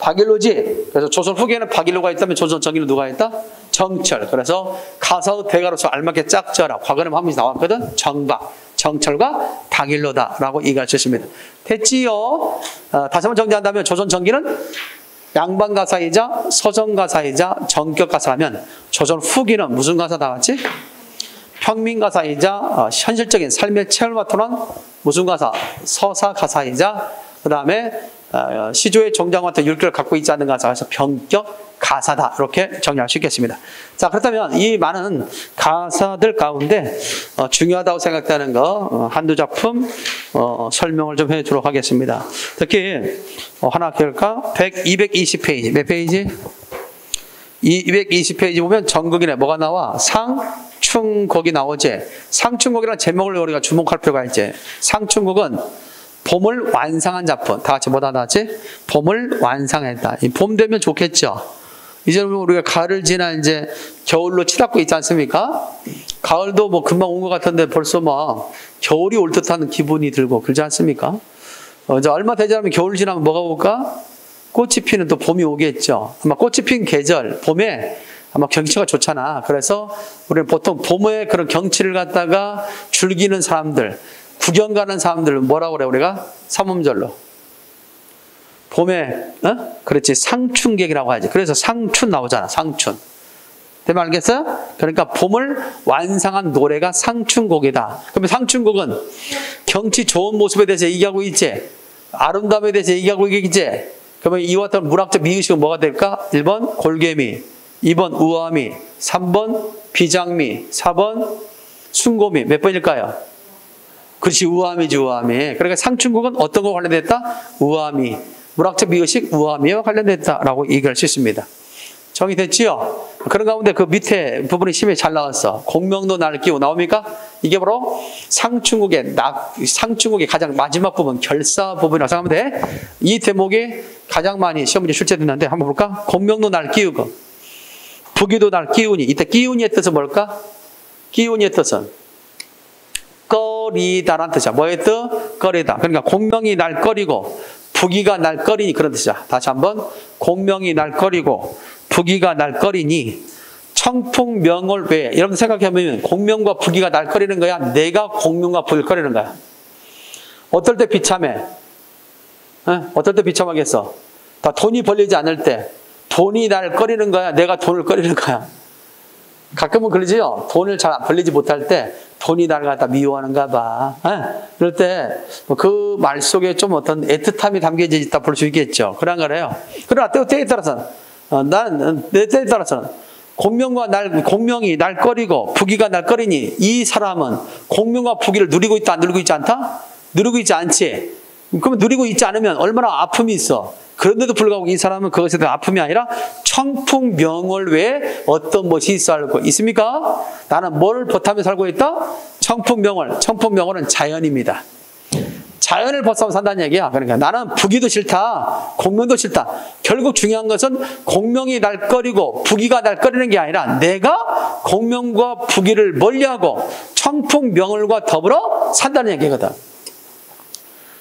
[SPEAKER 1] 박일로지. 그래서 조선 후기에는 박일로가 있다면 조선 전기는 누가 있다? 정철. 그래서 가서 대가로서 알맞게 짝져라. 과거는 한번 나왔거든. 정박. 정철과 박일로다라고 얘기할 수 있습니다. 됐지요? 어, 다시 한번 정리한다면 조선 전기는 양반 가사이자 서정 가사이자 정격 가사라면 조선 후기는 무슨 가사 나왔지? 평민 가사이자 어, 현실적인 삶의 체험을 바탕한 무슨 가사? 서사 가사이자 그 다음에 어, 시조의 종장 형태 율격을 갖고 있지 않는 가사에서 변격 가사다 이렇게 정리할 수 있겠습니다. 자 그렇다면 이 많은 가사들 가운데 어, 중요하다고 생각되는 거 어, 한두 작품 어, 설명을 좀 해주도록 하겠습니다. 특히 어, 하나 할까? 100, 220페이지 몇 페이지? 220페이지 보면 전극이네 뭐가 나와? 상 충곡이 나오지. 상충곡이라는 제목을 우리가 주목할 필요가 있지. 상충곡은 봄을 완성한 작품. 다 같이 뭐다 나왔지? 봄을 완성했다. 봄 되면 좋겠죠. 이제 우리가 가을을 지나 이제 겨울로 치닫고 있지 않습니까? 가을도 뭐 금방 온 것 같은데 벌써 막 겨울이 올 듯한 기분이 들고 그러지 않습니까? 어, 이제 얼마 되지 않으면 겨울 지나면 뭐가 올까? 꽃이 피는 또 봄이 오겠죠. 아마 꽃이 핀 계절, 봄에 아마 경치가 좋잖아. 그래서 우리는 보통 봄에 그런 경치를 갖다가 즐기는 사람들, 구경 가는 사람들은 뭐라고 그래 우리가 삼음절로 봄에 어? 그렇지 상춘객이라고 하지 그래서 상춘 나오잖아 상춘 되면 알겠어요? 그러니까 봄을 완성한 노래가 상춘곡이다. 그러면 상춘곡은 경치 좋은 모습에 대해서 얘기하고 있지. 아름다움에 대해서 얘기하고 있지. 그러면 이와 같은 문학적 미의식은 뭐가 될까? 1번 골개미, 2번 우아미, 3번 비장미, 4번 순고미. 몇 번일까요? 그렇지, 우아미지, 우아미. 그러니까 상춘곡은 어떤 거 관련됐다? 우아미. 문학적 미의식 우아미와 관련됐다라고 얘기할 수 있습니다. 정의됐지요? 그런 가운데 그 밑에 부분이 심히 잘 나왔어. 공명도 날 끼고 나옵니까? 이게 바로 상충국의 낙, 상충국의 가장 마지막 부분, 결사 부분이라고 생각하면 돼. 이 대목이 가장 많이 시험 문제 출제됐는데 한번 볼까? 공명도 날 끼우고, 부기도 날 끼우니. 이때 끼우니의 뜻은 뭘까? 끼우니의 뜻은 꺼리다라는 뜻이야. 뭐의 뜻? 꺼리다. 그러니까 공명이 날 꺼리고, 부기가 날 꺼리니 그런 뜻이야. 다시 한번 공명이 날 꺼리고 부기가 날 꺼리니 청풍명월 외 여러분 생각해보면 공명과 부기가 날 꺼리는 거야. 내가 공명과 부기를 꺼리는 거야. 어떨 때 비참해? 에? 어떨 때 비참하겠어? 다 돈이 벌리지 않을 때 돈이 날 꺼리는 거야. 내가 돈을 꺼리는 거야. 가끔은 그러지요. 돈을 잘 벌리지 못할 때 돈이 나를 갖다 미워하는가 봐. 에? 그럴 때 그 말 속에 좀 어떤 애틋함이 담겨져 있다 볼 수 있겠죠. 그런 거래요. 그러나 때, 때에 따라서는 어, 나는 내 때에 따라서는 공명과 날 공명이 날 꺼리고 부기가 날 꺼리니 이 사람은 공명과 부기를 누리고 있다 안 누리고 있지 않다? 누리고 있지 않지. 그러면 누리고 있지 않으면 얼마나 아픔이 있어. 그런데도 불구하고 이 사람은 그것에 대한 아픔이 아니라 청풍 명월 외에 어떤 것이 살고 있습니까? 나는 뭘 버타며 살고 있다? 청풍 명월. 청풍 명월은 자연입니다. 자연을 벗어서 산다는 얘기야. 그러니까 나는 부기도 싫다. 공명도 싫다. 결국 중요한 것은 공명이 날 꺼리고 부기가 날 꺼리는 게 아니라 내가 공명과 부기를 멀리하고 청풍명월과 더불어 산다는 얘기거든.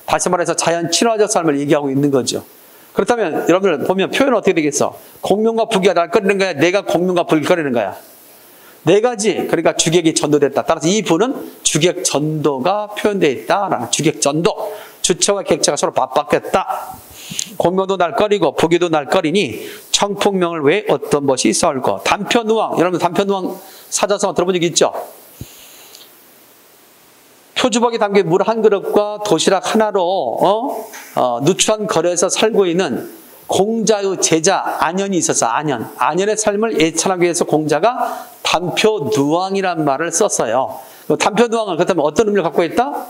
[SPEAKER 1] 다시 말해서 자연 친화적 삶을 얘기하고 있는 거죠. 그렇다면 여러분들 보면 표현 어떻게 되겠어? 공명과 부기가 날 꺼리는 거야? 내가 공명과 부기를 꺼리는 거야? 네 가지 그러니까 주객이 전도됐다. 따라서 이 부는 주객 전도가 표현되어 있다라는 주객 전도. 주체와 객체가 서로 맞바뀌었다. 공명도 날 꺼리고 부기도 날 꺼리니 청풍명을 왜 어떤 것이 싸울고 단편누왕 여러분 단편누왕 사자성어 들어본 적 있죠? 표주박이 담긴 물 한 그릇과 도시락 하나로 어? 어, 누추한 거리에서 살고 있는 공자의 제자 안연이 있었어. 안연. 안연의 삶을 예찬하기 위해서 공자가 단표 누왕이란 말을 썼어요. 단표 누왕을 그렇다면 어떤 의미를 갖고 있다?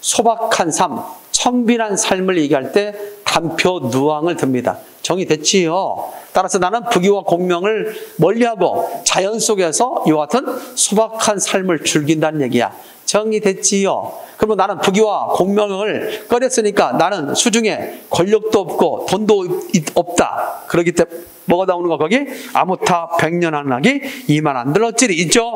[SPEAKER 1] 소박한 삶, 청빈한 삶을 얘기할 때 단표 누왕을 듭니다. 정의됐지요? 따라서 나는 부귀와 공명을 멀리하고 자연 속에서 이와 같은 소박한 삶을 즐긴다는 얘기야. 정의됐지요? 그러면 나는 부귀와 공명을 꺼렸으니까 나는 수중에 권력도 없고 돈도 없다. 그러기 때문에 뭐가 나오는 거 거기? 아무타 백년한락이 이만 안 들었지리 있죠?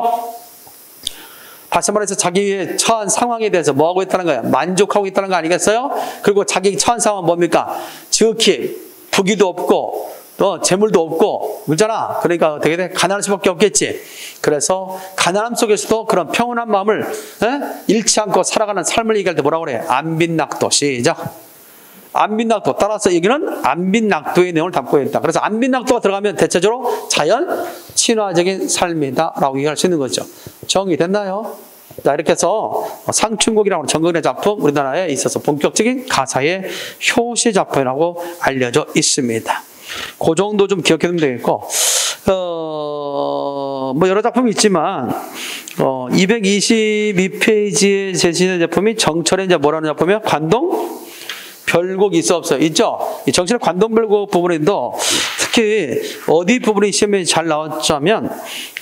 [SPEAKER 1] 다시 말해서 자기의 처한 상황에 대해서 뭐하고 있다는 거야? 만족하고 있다는 거 아니겠어요? 그리고 자기 처한 상황은 뭡니까? 지극히 부귀도 없고 또 재물도 없고 그렇잖아. 그러니까 돼? 가난할 수밖에 없겠지. 그래서 가난함 속에서도 그런 평온한 마음을 에? 잃지 않고 살아가는 삶을 얘기할 때 뭐라고 그래? 안빈낙도 시작. 안빈낙도 따라서 여기는 안빈낙도의 내용을 담고 있다. 그래서 안빈낙도가 들어가면 대체적으로 자연 친화적인 삶이다라고 얘기할 수 있는 거죠. 정의됐나요? 자, 이렇게 해서 상춘곡이라고 하는 정근의 작품 우리나라에 있어서 본격적인 가사의 효시 작품이라고 알려져 있습니다. 그 정도 좀 기억해 두면 되겠고, 어, 뭐 여러 작품이 있지만, 어, 222페이지에 제시된 작품이 정철의 이제 뭐라는 작품이야? 관동? 별곡 있어 없어? 있죠? 이 정철의 관동 별곡 부분인도 특히 어디 부분이 시험에 잘 나왔자면,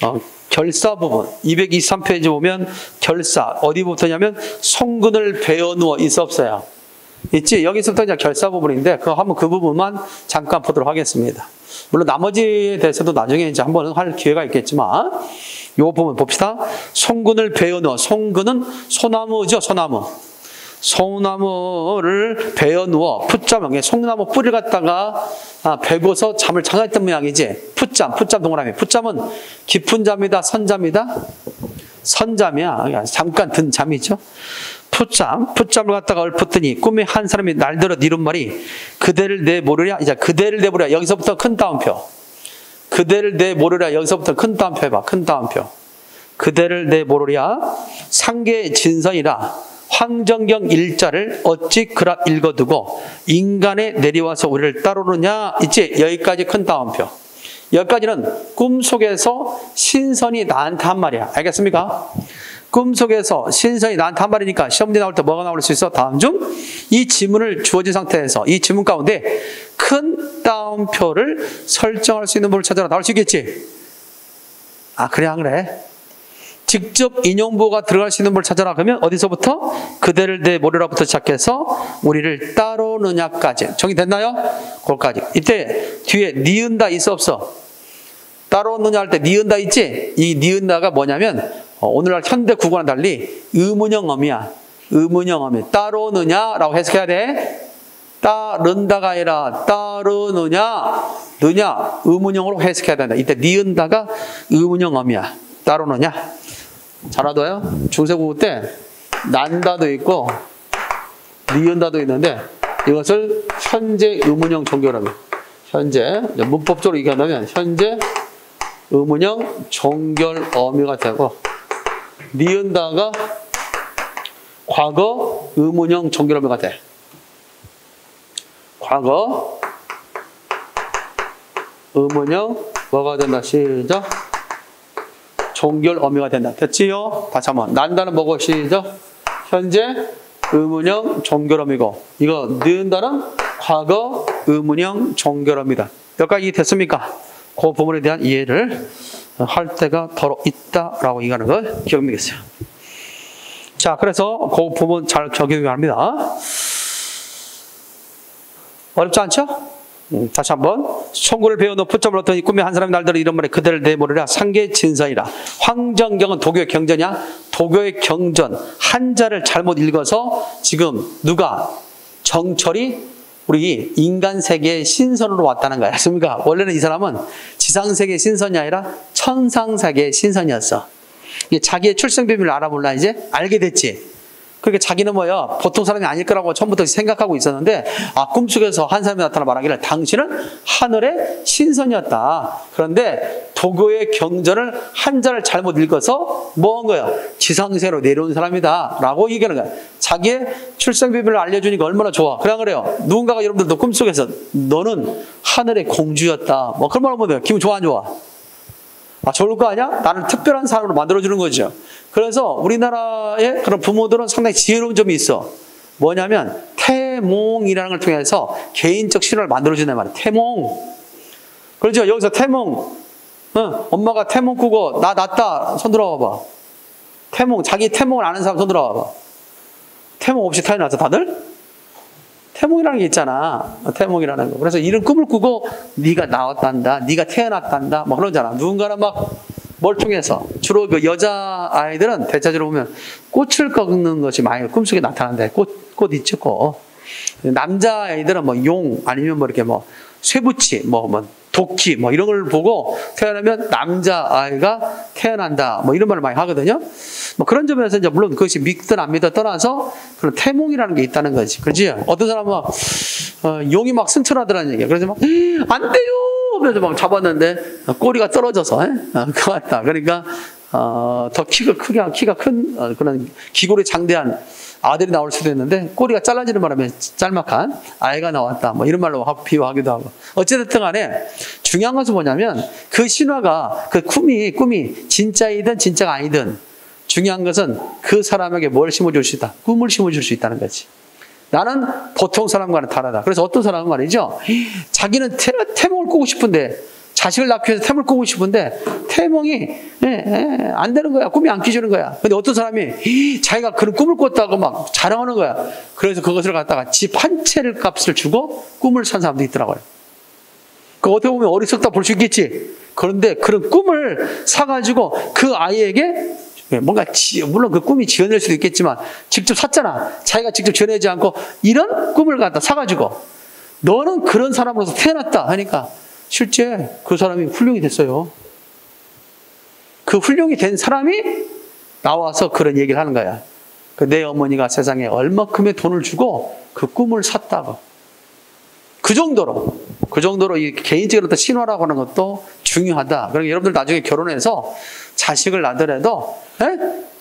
[SPEAKER 1] 어, 결사 부분 223페이지 보면 결사 어디부터냐면 송근을 베어 누워 있어 없어요. 있지 여기서부터 이제 결사 부분인데 그 한번 그 부분만 잠깐 보도록 하겠습니다. 물론 나머지에 대해서도 나중에 이제 한번 할 기회가 있겠지만 이 부분 봅시다. 송근을 베어 누워 송근은 소나무죠 소나무. 소나무를 베어 누워 풋자명에 송나무 뿌리를 갖다가 아, 베고서 잠을 장했던 모양이지. 풋잠, 풋잠 동그라미. 풋잠은 깊은 잠이다, 선잠이다. 선잠이야. 잠깐 든 잠이죠. 풋잠, 풋잠을 갖다가 얽었더니 꿈에 한 사람이 날들어 이룬 말이 그대를 내모르랴. 이제 그대를 내모르랴. 여기서부터 큰 따옴표. 그대를 내 모르랴 여기서부터 큰 따옴표 해봐 큰 따옴표 그대를 내 모르랴 상계 진선이라 황정경 일자를 어찌 그라 읽어두고 인간에 내려와서 우리를 따르느냐 있지 여기까지 큰 따옴표 여기까지는 꿈속에서 신선이 나한테 한 말이야 알겠습니까? 꿈속에서 신선이 나한테 한 말이니까 시험 문제 나올 때 뭐가 나올 수 있어? 다음 중 이 지문을 주어진 상태에서 이 지문 가운데 큰 따옴표를 설정할 수 있는 부분을 찾아라 나올 수 있겠지? 아 그래 안 그래? 직접 인용보가 들어갈 수 있는 걸 찾아라 그러면 어디서부터 그대를 내 모르라부터 시작해서 우리를 따르느냐까지 정리됐나요? 거기까지 이때 뒤에 니은다 있어 없어? 따르느냐 할 때 니은다 있지? 이 니은다가 뭐냐면 어, 오늘날 현대 국어랑 달리 의문형 어미야 의문형 어미. 따르느냐라고 해석해야 돼. 따른다가 아니라 따르느냐? 느냐? 의문형으로 해석해야 된다. 이때 니은다가 의문형 어미야. 따르느냐? 잘 알아둬요. 중세국어 때 난다도 있고 니은다도 있는데 이것을 현재 의문형 종결합니다. 현재 문법적으로 얘기한다면 현재 의문형 종결 어미가 되고 니은다가 과거 의문형 종결 어미가 돼. 과거 의문형 뭐가 된다 시작 종결 어미가 된다. 됐지요? 다시 한번. 난다는 뭐고 시죠? 현재 의문형 종결 어미고 이거 는다는 과거 의문형 종결 어미다. 여기까지 됐습니까? 그 부분에 대한 이해를 할 때가 더러 있다라고 얘기하는 걸 기억하겠어요. 자, 그래서 그 부분 잘 적용을 합니다. 어렵지 않죠? 음, 다시 한번 총구를 배워 놓고 점을 얻더니 꿈에 한 사람이 날들어 이런 말에 그대를 내모르라 상계 진선이라 황정경은 도교의 경전이야 도교의 경전 한자를 잘못 읽어서 지금 누가 정철이 우리 인간 세계의 신선으로 왔다는 거야 맞습니까? 원래는 이 사람은 지상 세계 신선이 아니라 천상 세계의 신선이었어 자기의 출생 비밀을 알아볼라 이제 알게 됐지 그렇게 자기는 뭐야 보통 사람이 아닐 거라고 처음부터 생각하고 있었는데 아 꿈속에서 한 사람이 나타나 말하기를 당신은 하늘의 신선이었다. 그런데 도교의 경전을 한자를 잘못 읽어서 뭐한 거야? 지상세로 내려온 사람이다 라고 얘기하는 거야. 자기의 출생 비밀을 알려주니까 얼마나 좋아. 그래 그래요. 누군가가 여러분들도 꿈속에서 너는 하늘의 공주였다. 뭐 그런 말 하면 기분 좋아 안 좋아? 아, 좋을 거 아니야? 나를 특별한 사람으로 만들어주는 거죠. 그래서 우리나라의 그런 부모들은 상당히 지혜로운 점이 있어. 뭐냐면, 태몽이라는 걸 통해서 개인적 신화를 만들어주는 말이야. 태몽. 그렇죠? 여기서 태몽. 어, 엄마가 태몽 꾸고, 나 낳다. 손 들어봐봐. 태몽. 자기 태몽을 아는 사람 손 들어봐봐. 태몽 없이 태어났어, 다들? 태몽이라는 게 있잖아. 태몽이라는 거. 그래서 이런 꿈을 꾸고 네가 나왔단다. 네가 태어났단다. 뭐 그러잖아. 누군가는 막 멀뚱해서 주로 그 여자 아이들은 대체적으로 보면 꽃을 꺾는 것이 많이 꿈속에 나타나는데 꽃, 꽃 있죠, 꽃. 남자 아이들은 뭐 용 아니면 뭐 이렇게 뭐 쇠붙이 뭐, 뭐 도끼 뭐 이런 걸 보고 태어나면 남자 아이가 태어난다 뭐 이런 말을 많이 하거든요. 뭐 그런 점에서 이제 물론 그것이 믿든 안 믿든 떠나서 그런 태몽이라는 게 있다는 거지. 그렇지? 어떤 사람은 막 어, 용이 막 승천하더라는 얘기야. 그래서 막 안 돼요. 그래서 막 잡았는데 꼬리가 떨어져서 에? 어, 그 같다. 그러니까 어, 더 키가 크게 키가 큰 어, 그런 기골이 장대한 아들이 나올 수도 있는데 꼬리가 잘라지는 바람에 짤막한 아이가 나왔다. 뭐 이런 말로 비유하기도 하고. 어찌됐든 간에 중요한 것은 뭐냐면 그 신화가 그 꿈이 꿈이 진짜이든 진짜가 아니든 중요한 것은 그 사람에게 뭘 심어줄 수 있다. 꿈을 심어줄 수 있다는 거지. 나는 보통 사람과는 다르다. 그래서 어떤 사람은 말이죠. 자기는 태, 태몽을 꾸고 싶은데 자식을 낳기 위해서 태몽을 꾸고 싶은데 태몽이 예, 예, 안 되는 거야. 꿈이 안 끼주는 거야. 근데 어떤 사람이 자기가 그런 꿈을 꿨다고 막 자랑하는 거야. 그래서 그것을 갖다가 집 한 채를 값을 주고 꿈을 산 사람도 있더라고요. 그 어떻게 보면 어리석다 볼 수 있겠지. 그런데 그런 꿈을 사가지고 그 아이에게 예, 뭔가 지, 물론 그 꿈이 지어낼 수도 있겠지만 직접 샀잖아. 자기가 직접 지어내지 않고 이런 꿈을 갖다 사가지고 너는 그런 사람으로서 태어났다 하니까 실제 그 사람이 훌륭이 됐어요. 그 훌륭이 된 사람이 나와서 그런 얘기를 하는 거야. 그내 어머니가 세상에 얼마큼의 돈을 주고 그 꿈을 샀다고. 그 정도로. 그그 정도로 이 개인적인 어떤 신화라고 하는 것도 중요하다. 그러니까 여러분들 나중에 결혼해서 자식을 낳더라도 에?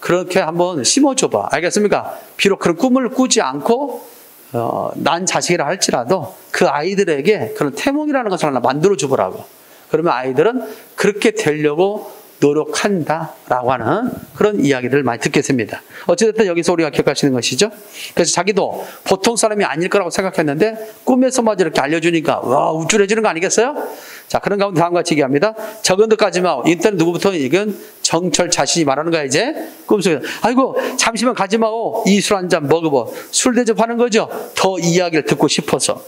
[SPEAKER 1] 그렇게 한번 심어줘봐. 알겠습니까? 비록 그런 꿈을 꾸지 않고 어, 난 자식이라 할지라도 그 아이들에게 그런 태몽이라는 것을 하나 만들어 주보라고. 그러면 아이들은 그렇게 되려고 노력한다 라고 하는 그런 이야기들을 많이 듣겠습니다. 어찌됐든 여기서 우리가 있는 것이죠. 그래서 자기도 보통 사람이 아닐 거라고 생각했는데 꿈에서마저 이렇게 알려주니까 와 우쭐해지는 거 아니겠어요? 자 그런 가운데 다음과 같이 얘기합니다. 적은 듯까지만 이때는 누구부터 이건 정철 자신이 말하는 거야 이제 꿈속에 아이고 잠시만 가지 마고 이술 한 잔 먹어봐 술 대접하는 거죠. 더 이야기를 듣고 싶어서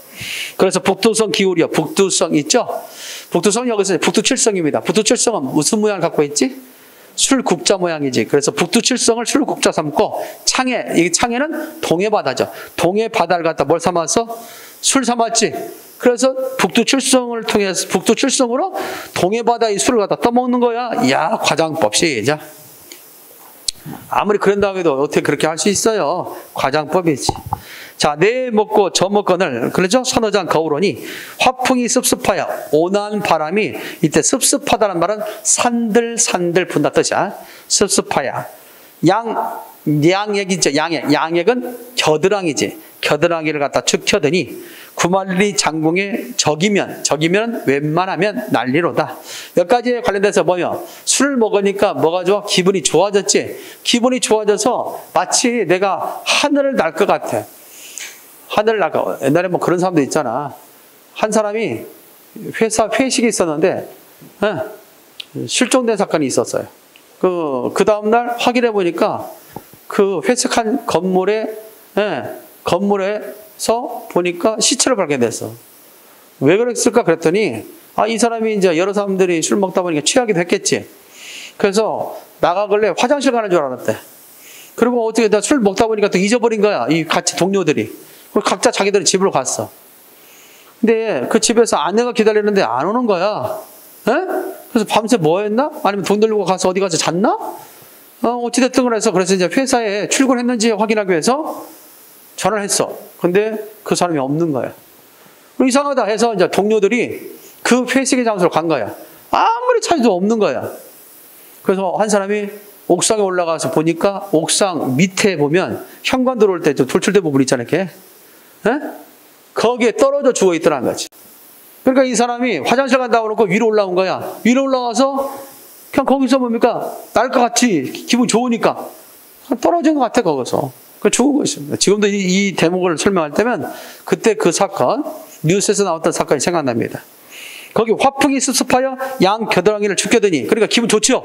[SPEAKER 1] 그래서 북두성 기울여 북두성 있죠. 북두성 여기서 북두칠성입니다. 북두칠성은 무슨 모양을 갖고 있지? 술국자 모양이지. 그래서 북두칠성을 술국자 삼고 창에 이 창에는 동해 바다죠. 동해 바다를 갖다 뭘 삼아서 술 삼았지. 그래서 북두칠성을 통해서 북두칠성으로 동해 바다의 술을 갖다 떠먹는 거야. 야 과장법 시작. 아무리 그런다고 해도 어떻게 그렇게 할 수 있어요? 과장법이지. 자, 내 먹고 저 먹건을 그러죠? 선어장 거울오니 화풍이 습습하여 온한 바람이 이때 습습하다는 말은 산들산들 분다 뜻이야. 습습하여 양 양액이죠. 양액. 양액은 겨드랑이지. 겨드랑이를 갖다 축 켜더니 구만리 장궁의 적이면 적이면 웬만하면 난리로다. 몇 가지에 관련돼서 뭐냐? 술을 먹으니까 뭐가 좋아? 기분이 좋아졌지. 기분이 좋아져서 마치 내가 하늘을 날 것 같아. 하늘 나가 옛날에 뭐 그런 사람도 있잖아. 한 사람이 회사 회식이 있었는데 예, 실종된 사건이 있었어요. 그, 그 다음날 확인해 보니까 그 회식한 건물에, 예, 건물에서 보니까 시체를 발견됐어. 왜 그랬을까 그랬더니, 아, 이 사람이 이제 여러 사람들이 술 먹다 보니까 취하기도 했겠지. 그래서 나가길래 화장실 가는 줄 알았대. 그리고 어떻게 술 먹다 보니까 또 잊어버린 거야. 이 같이 동료들이. 각자 자기들 집으로 갔어. 근데 그 집에서 아내가 기다리는데 안 오는 거야. 에? 그래서 밤새 뭐 했나? 아니면 돈 들고 가서 어디 가서 잤나? 어, 어찌됐든 그래서 그래서 이제 회사에 출근했는지 확인하기 위해서 전화를 했어. 근데 그 사람이 없는 거야. 이상하다 해서 이제 동료들이 그 회식의 장소로 간 거야. 아무리 찾아도 없는 거야. 그래서 한 사람이 옥상에 올라가서 보니까 옥상 밑에 보면 현관 들어올 때 돌출된 부분 있잖아요. 이렇게. 에? 거기에 떨어져 죽어 있더라는 거지. 그러니까 이 사람이 화장실 간다고 그러고 위로 올라온 거야. 위로 올라가서 그냥 거기서 뭡니까? 날 것 같이 기분 좋으니까 떨어진 것 같아 거기서. 그 죽은 것입니다. 지금도 이, 이 대목을 설명할 때면 그때 그 사건 뉴스에서 나왔던 사건이 생각납니다. 거기 화풍이 습습하여 양 겨드랑이를 죽여더니 그러니까 기분 좋지요.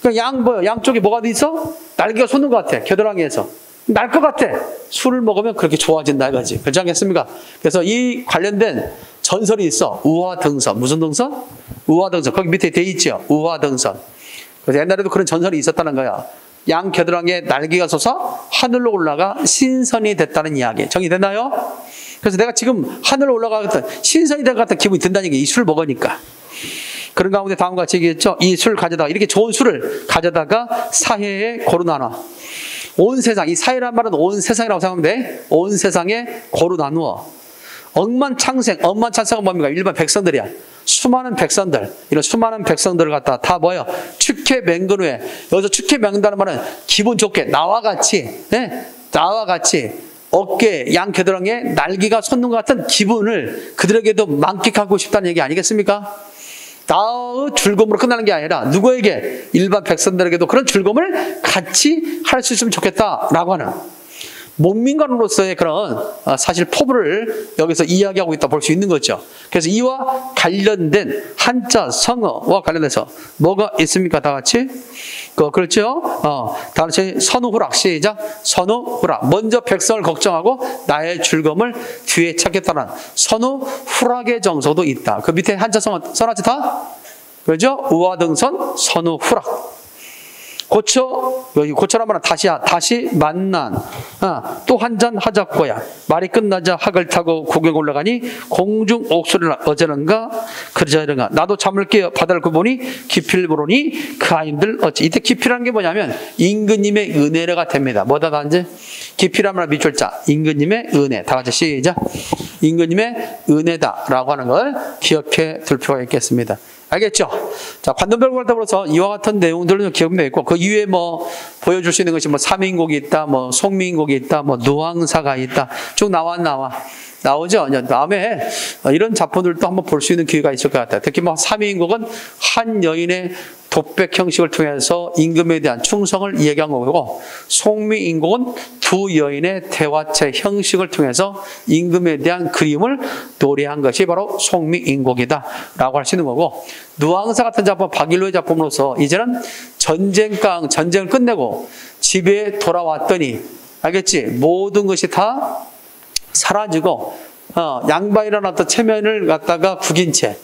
[SPEAKER 1] 그러니까 양 뭐, 양쪽에 뭐가 돼 있어? 날개가 솟는 것 같아 겨드랑이에서. 날 것 같아. 술을 먹으면 그렇게 좋아진다 이거지. 그렇지 않겠습니까? 그래서 이 관련된 전설이 있어. 우화등선. 무슨 등선? 우화등선. 거기 밑에 돼 있죠. 우화등선. 그래서 옛날에도 그런 전설이 있었다는 거야. 양 겨드랑이에 날개가 솟아 하늘로 올라가 신선이 됐다는 이야기. 정리됐나요? 그래서 내가 지금 하늘로 올라가겠다. 신선이 된 것 같은 기분이 든다는 게 이 술 먹으니까. 그런 가운데 다음과 같이 얘기했죠. 이 술 가져다가, 이렇게 좋은 술을 가져다가 사회에 고루 나눠. 온 세상, 이 사회란 말은 온 세상이라고 생각하면 돼. 온 세상에 고루 나누어. 억만창생, 억만창생은 뭡니까? 일반 백성들이야. 수많은 백성들, 이런 수많은 백성들을 갖다 다 뭐예요? 축해 맹근 후에, 여기서 축해 맹다는 말은 기분 좋게, 나와 같이, 네? 나와 같이 어깨, 양 겨드랑이에 날개가 솟는 것 같은 기분을 그들에게도 만끽하고 싶다는 얘기 아니겠습니까? 나의 즐거움으로 끝나는 게 아니라 누구에게? 일반 백성들에게도 그런 즐거움을 같이 할 수 있으면 좋겠다라고 하는 몸민간으로서의 그런 어, 사실 포부를 여기서 이야기하고 있다 볼 수 있는 거죠. 그래서 이와 관련된 한자 성어와 관련해서 뭐가 있습니까? 다 같이 그 그렇죠. 어, 다 같이 선우후락 시작. 선우후락. 먼저 백성을 걱정하고 나의 즐거움을 뒤에 찾겠다는 선우후락의 정서도 있다. 그 밑에 한자 성어 써놨지 다? 그죠? 우화등선 선우후락. 고쳐 여기 고쳐란 말은 다시 다시 만난 어, 또한 잔 하자꼬야. 말이 끝나자 학을 타고 구경 올라가니 공중 옥소리를 어쩌는가? 그러자는가 나도 잠을 깨어 바다를 보니 깊이를 보니 그 아이들 어찌 이때 깊이라는 게 뭐냐면 임금님의 은혜가 됩니다. 뭐다 단지 깊이란 말 밑줄 자. 임금님의 은혜. 다 같이 시작. 임금님의 은혜다라고 하는 걸 기억해 둘 필요가 있겠습니다. 알겠죠? 자, 관동별과 더불어서 이와 같은 내용들은 기억되어 있고, 그 이후에 뭐, 보여줄 수 있는 것이 뭐, 삼인곡이 있다, 뭐, 송민곡이 있다, 뭐, 누앙사가 있다. 쭉 나와, 나와. 나오죠? 다음에 이런 작품들도 한번 볼 수 있는 기회가 있을 것 같아요. 특히 뭐, 삼인곡은 한 여인의 독백 형식을 통해서 임금에 대한 충성을 얘기한 거고, 송미인곡은 두 여인의 대화체 형식을 통해서 임금에 대한 그림을 노래한 것이 바로 송미인곡이다라고 할 수 있는 거고, 누앙사 같은 작품, 박일로의 작품으로서 이제는 전쟁강, 전쟁을 끝내고 집에 돌아왔더니, 알겠지? 모든 것이 다 사라지고, 어, 양반이라는 어떤 체면을 갖다가 구긴 채,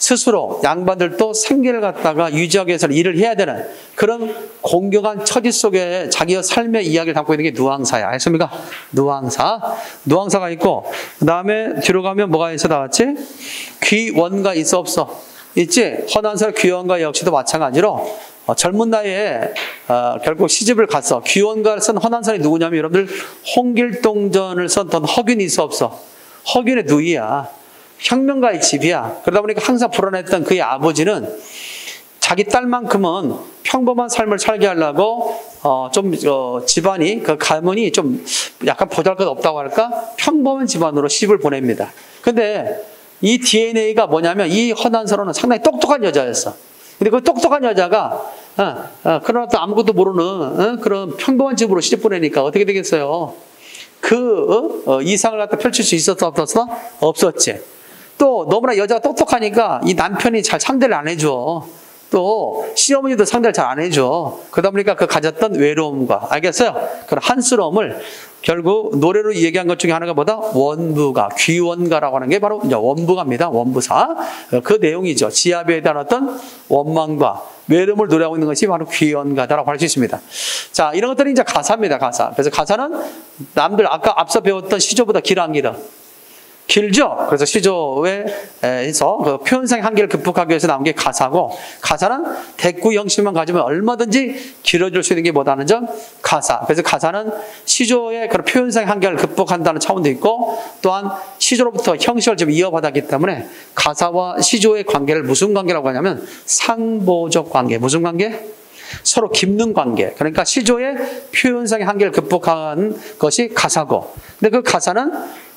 [SPEAKER 1] 스스로 양반들도 생계를 갖다가 유지하기 위해서 일을 해야 되는 그런 공경한 처지 속에 자기의 삶의 이야기를 담고 있는 게 누앙사야. 알습니까? 누앙사. 누앙사가 있고, 그 다음에 뒤로 가면 뭐가 있어 나왔지? 귀원가 있어 없어? 있지? 허난설 귀원가 역시도 마찬가지로 어, 젊은 나이에 어, 결국 시집을 갔어. 귀원가를 쓴 허난설이 누구냐면 여러분들 홍길동전을 썼던 허균이 있어 없어? 허균의 누이야. 혁명가의 집이야. 그러다 보니까 항상 불안했던 그의 아버지는 자기 딸만큼은 평범한 삶을 살게 하려고 어, 좀 어, 집안이 그 가문이 좀 약간 보잘것 없다고 할까 평범한 집안으로 시집을 보냅니다. 근데 이 DNA가 뭐냐면 이 허난서로는 상당히 똑똑한 여자였어. 근데 그 똑똑한 여자가 어, 어, 그러나 또 아무것도 모르는 어, 그런 평범한 집으로 시집 보내니까 어떻게 되겠어요? 그 어, 이상을 갖다 펼칠 수 있었어 없었어? 없었지. 또 너무나 여자가 똑똑하니까 이 남편이 잘 상대를 안 해줘. 또 시어머니도 상대를 잘 안 해줘. 그러다 보니까 그 가졌던 외로움과 알겠어요? 그런 한스러움을 결국 노래로 얘기한 것 중에 하나가 뭐다? 원부가 귀원가라고 하는 게 바로 이제 원부가입니다. 원부사 그 내용이죠. 지압에 대한 어떤 원망과 외로움을 노래하고 있는 것이 바로 귀원가다라고 할 수 있습니다. 자 이런 것들이 이제 가사입니다. 가사. 그래서 가사는 남들 아까 앞서 배웠던 시조보다 길한 길어. 길죠. 그래서 시조에서 그 표현상의 한계를 극복하기 위해서 나온 게 가사고 가사는 대구 형식만 가지면 얼마든지 길어질 수 있는 게 뭐다는 점 가사. 그래서 가사는 시조의 그런 표현상의 한계를 극복한다는 차원도 있고 또한 시조로부터 형식을 좀 이어받았기 때문에 가사와 시조의 관계를 무슨 관계라고 하냐면 상보적 관계. 무슨 관계? 서로 깊는 관계. 그러니까 시조의 표현상의 한계를 극복한 것이 가사고. 근데 그 가사는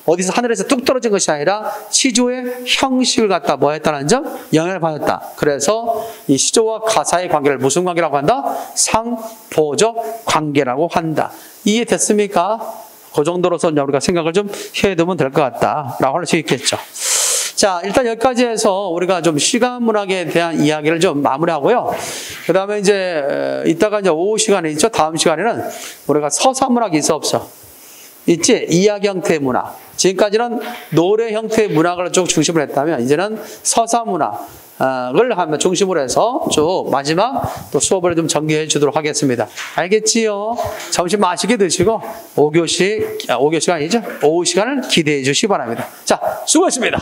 [SPEAKER 1] 어디서 하늘에서 뚝 떨어진 것이 아니라 시조의 형식을 갖다 뭐 했다는 점? 영향을 받았다. 그래서 이 시조와 가사의 관계를 무슨 관계라고 한다? 상보적 관계라고 한다. 이해됐습니까? 그 정도로서 우리가 생각을 좀 해두면 될 것 같다라고 할 수 있겠죠. 자, 일단 여기까지 해서 우리가 좀 시간 문학에 대한 이야기를 좀 마무리하고요. 그 다음에 이제, 이따가 이제 오후 시간에 있죠. 다음 시간에는 우리가 서사 문학이 있어 없어? 있지? 이야기 형태의 문학. 지금까지는 노래 형태의 문학을 쭉 중심으로 했다면 이제는 서사 문학을 하면 중심으로 해서 쭉 마지막 또 수업을 좀 전개해 주도록 하겠습니다. 알겠지요? 점심 맛있게 드시고 5교시, 5교시가 아니죠? 오후 시간을 기대해 주시기 바랍니다. 자, 수고했습니다.